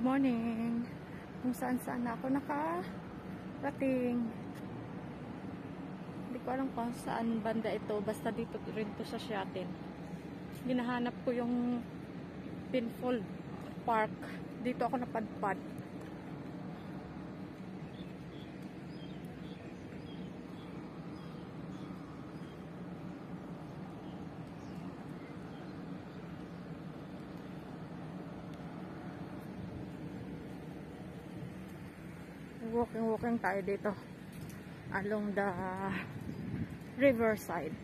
Good morning. Kung saan saan ako nakarating. Hindi ko alam kung saan banda ito. Basta dito rin to sa Shatin. Ginahanap ko yung Pinfold Park. Dito ako napadpad. Walking walking tayo dito along the riverside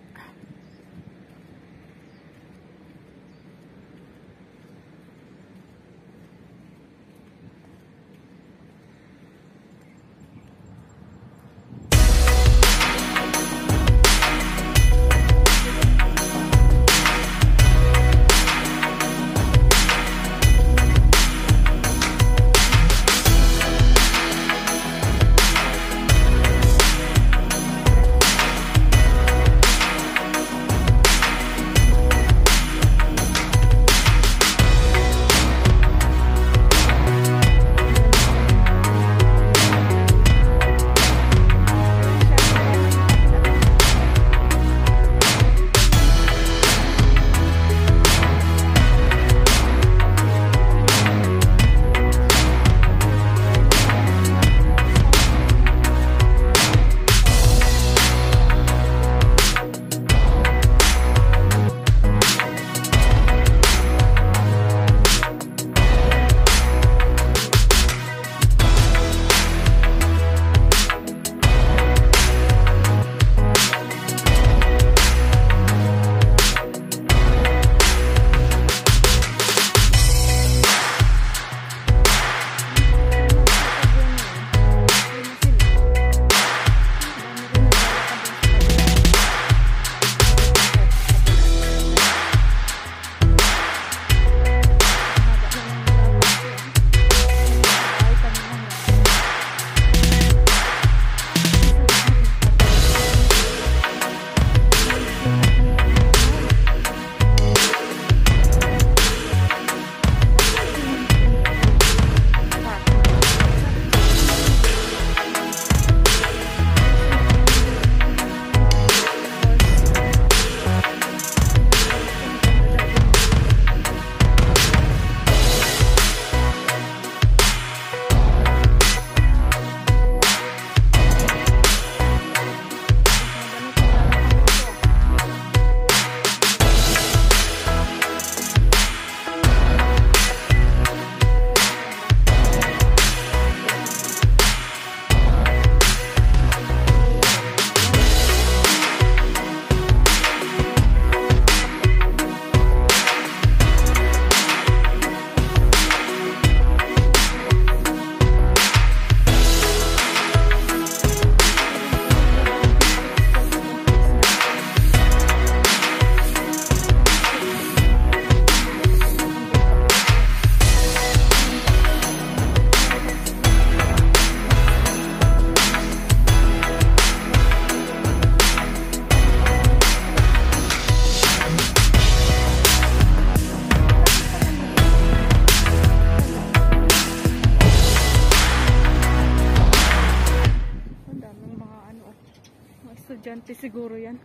estudyante siguro yan.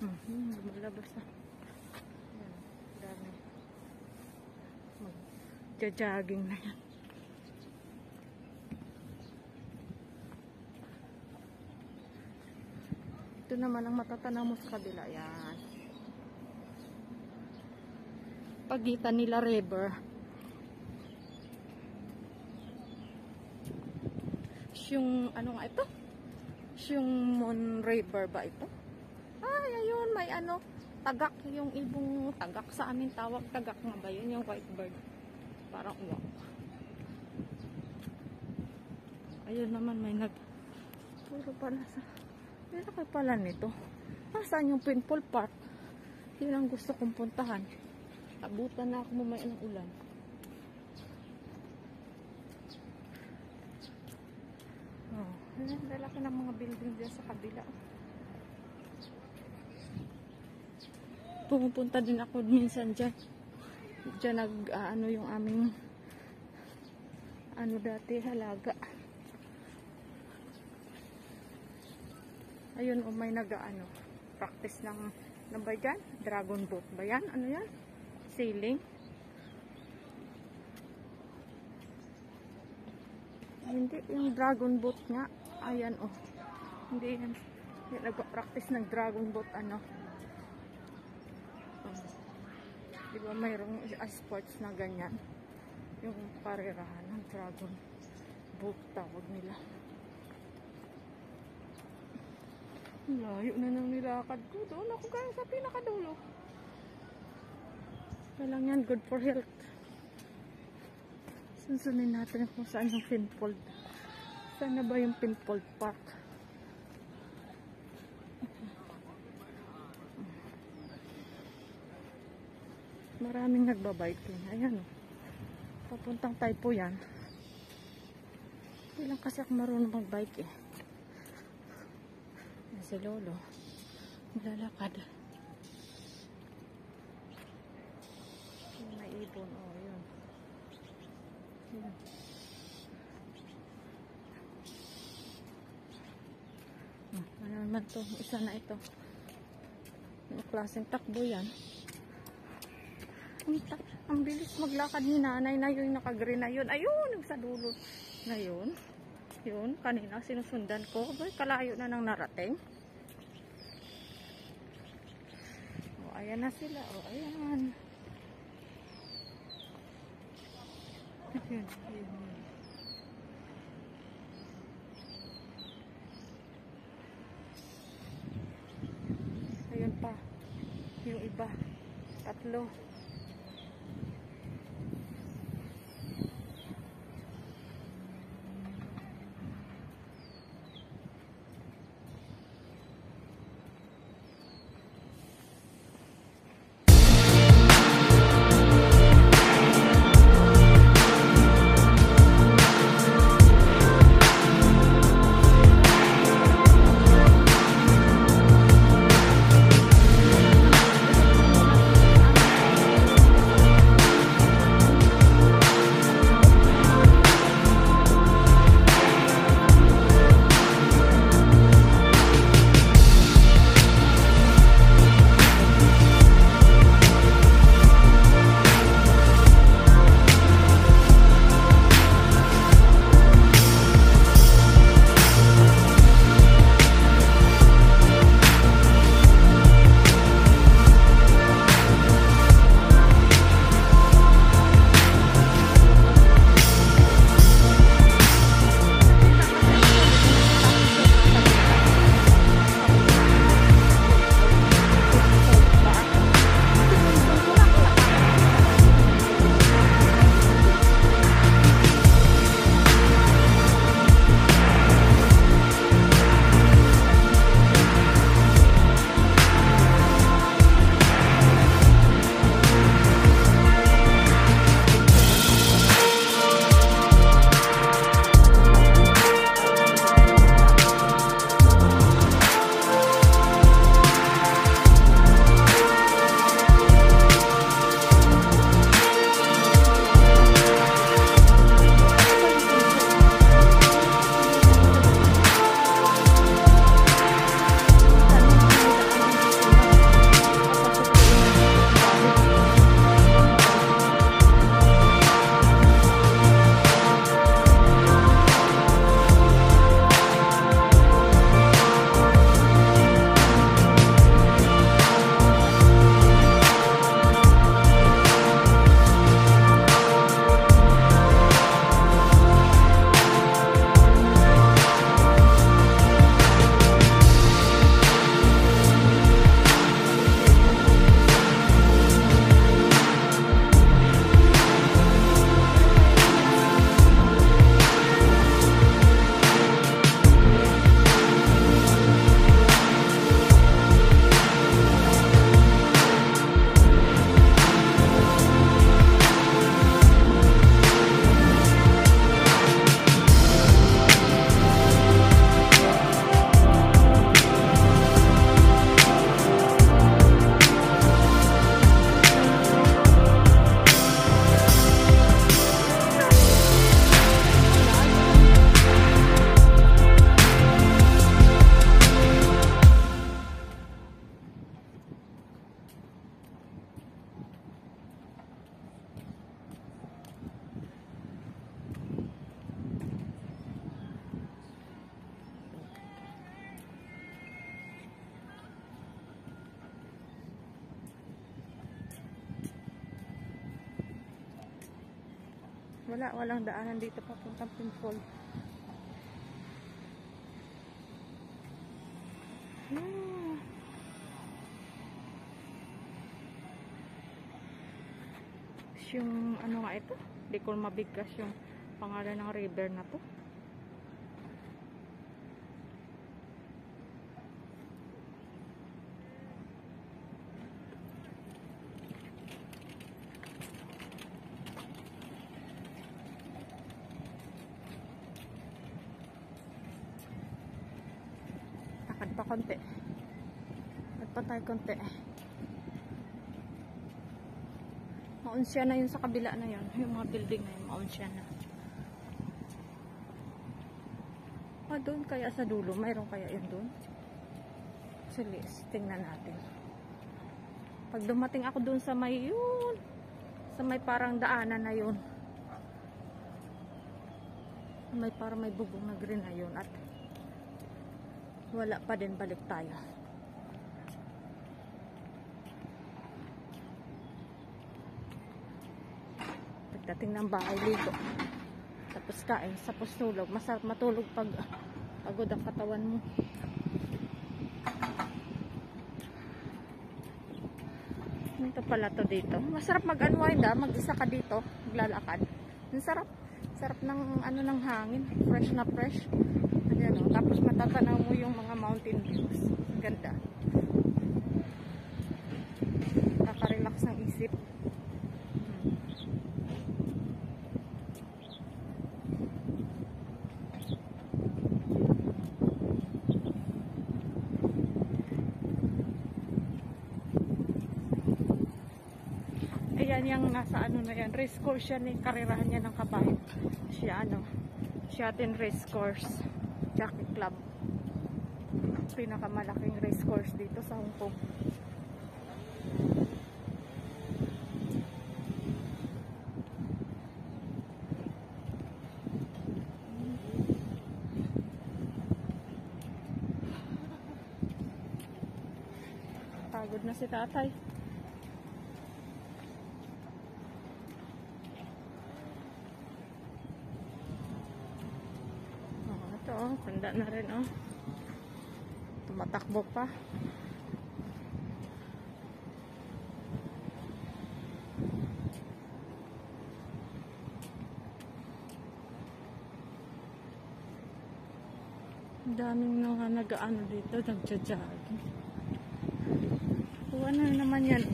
Hmm, lumalabas na. Yan, dami. Mag-jogging na yan. Ito naman ang matatanaw mo sa kabila. Yan. Pagitan nila river. yung ano nga ito? Yung Mon River ba ito? Ay, ayun, may ano, tagak yung ibong tagak sa amin tawag tagak nga ba yun yung white bird. Parang uwak ayun naman may nag puro pala sa ako pala nito. Nasaan yung Pinpol Park? Yun ang gusto kong puntahan. Abutan na ako mamaya ng ulan Oh, lalaki ng mga building dyan sa kabila. Pumupunta din ako minsan dyan. Diyan nag, ah, ano yung aming, ano dati, halaga. Ayun, oh, may nag, ano, practice ng, ano ba yan? Dragon boat ba yan? Ano yan? Sailing? Hindi, yung dragon boat nga. Ayan, oh. Hindi yan. Yung Nagpa-practice ng dragon boat, ano. Oh. Di ba mayroong sports na ganyan? Yung parirahan ng dragon boat tawag nila. Layo na nang nilakad ko. Doon ako kaya sa pinakadulo. Kailangan yan, good for health. Sunsunin natin kung saan yung pinfold. Saan na ba yung pinfold park? Maraming nagbabiking. Ayan o. Papuntang tayo po yan. Hindi lang kasi ako marunong magbike eh. Si Lolo. Maglalakad. Yung may ibon. Oh, yun. Yun. Hmm, Ano naman to? Isa na ito. Ano klaseng takbo yan? Ang, tak ang bilis maglakad ni nanay na yun nakagreen na yun. Ayun, sa dulo na yun. Yun, kanina sinusundan ko. Boy, kalayo na nang narating. O, ayan na sila. O, ayan. Ayun, ayun. ejemplo Wala, walang daanan dito papuntang Pimpol. Ah. Yung ano nga ito? Hindi ko yung pangalan ng river na to. Lakad pa konti. Lakad pa tayo konti. Maunsya na yun sa kabila na yun. Yung mga building na yun, maunsya na. Ah, doon kaya sa dulo. Mayroon kaya yun doon? Sige, tingnan natin. Pag dumating ako doon sa may yun, sa may parang daanan na yun. May parang may bubong na green na yun at wala pa din balik tayo. Pagdating ng bahay, ligo. Tapos kain, tapos tulog. Masarap matulog pag pagod ang katawan mo. Ito pala to dito. Masarap mag-unwind ah. Mag-isa ka dito. Maglalakad. Ang sarap. Sarap ng ano ng hangin. Fresh na fresh. Ayan, oh. Tapos matatanaw mo yung mga mountain views. Ganda. Nakaka-relax ng isip. Ayan yung nasa ano na yan. Race course yan. Karirahan niya ng kabayo. Siya ano. Siya din race course. Jockey Club. Pinakamalaking race course dito sa Hong Kong. Pagod na si tatay. Oh, ito tanda na rin oh. Tumatakbo pa. Daming mga nag-ano dito, nagja-jogging. Kuha na naman yan.